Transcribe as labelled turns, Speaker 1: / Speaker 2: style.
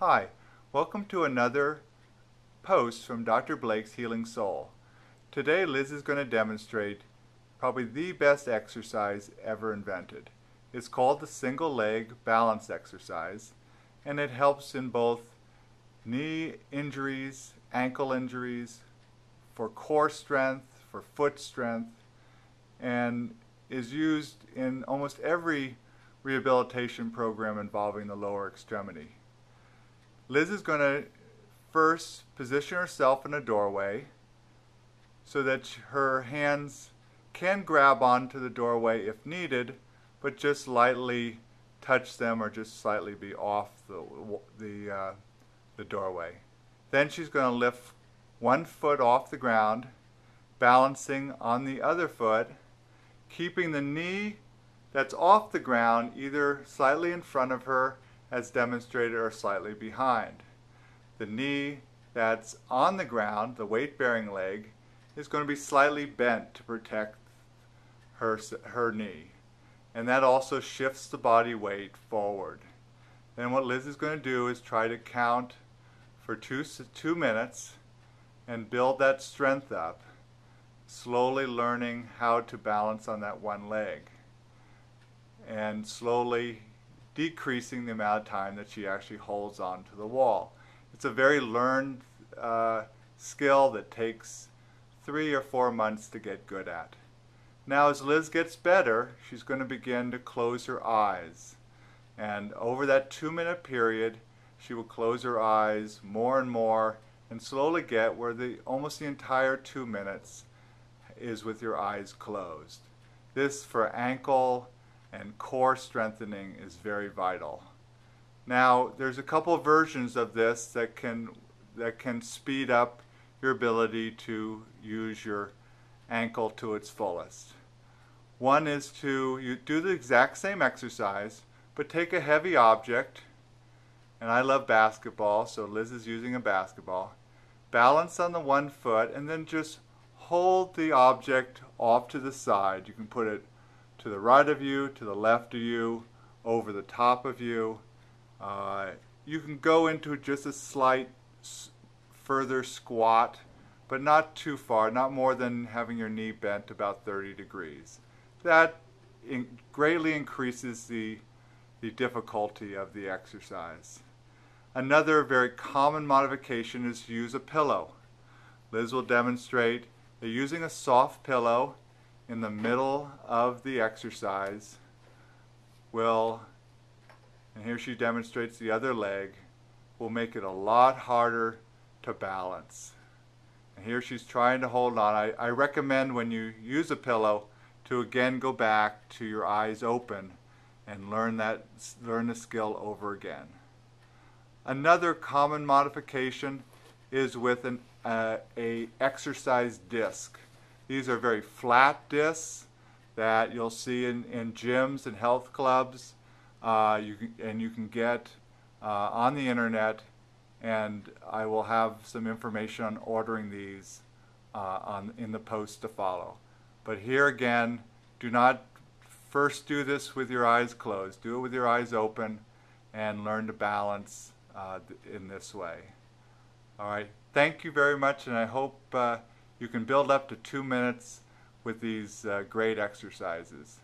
Speaker 1: Hi, welcome to another post from Dr. Blake's Healing Sole. Today Liz is going to demonstrate probably the best exercise ever invented. It's called the single leg balance exercise and it helps in both knee injuries, ankle injuries, for core strength, for foot strength, and is used in almost every rehabilitation program involving the lower extremity. Liz is going to first position herself in a doorway so that her hands can grab onto the doorway if needed, but just lightly touch them or just slightly be off the, the, uh, the doorway. Then she's going to lift one foot off the ground, balancing on the other foot, keeping the knee that's off the ground either slightly in front of her as demonstrated are slightly behind. The knee that's on the ground, the weight-bearing leg, is going to be slightly bent to protect her, her knee. And that also shifts the body weight forward. Then what Liz is going to do is try to count for two, two minutes and build that strength up, slowly learning how to balance on that one leg and slowly decreasing the amount of time that she actually holds on to the wall. It's a very learned uh, skill that takes three or four months to get good at. Now as Liz gets better, she's going to begin to close her eyes. And over that two minute period, she will close her eyes more and more and slowly get where the almost the entire two minutes is with your eyes closed. This for ankle and core strengthening is very vital. Now, there's a couple versions of this that can that can speed up your ability to use your ankle to its fullest. One is to you do the exact same exercise, but take a heavy object, and I love basketball, so Liz is using a basketball. Balance on the one foot, and then just hold the object off to the side. You can put it to the right of you, to the left of you, over the top of you. Uh, you can go into just a slight further squat, but not too far, not more than having your knee bent about 30 degrees. That in greatly increases the, the difficulty of the exercise. Another very common modification is to use a pillow. Liz will demonstrate that using a soft pillow in the middle of the exercise will, and here she demonstrates the other leg, will make it a lot harder to balance. And here she's trying to hold on. I, I recommend when you use a pillow to again go back to your eyes open and learn that learn the skill over again. Another common modification is with an uh, a exercise disc. These are very flat discs that you'll see in, in gyms and health clubs. Uh, you can, and you can get uh, on the internet and I will have some information on ordering these uh, on, in the post to follow. But here again, do not first do this with your eyes closed. Do it with your eyes open and learn to balance uh, in this way. All right, thank you very much and I hope uh, you can build up to two minutes with these uh, great exercises.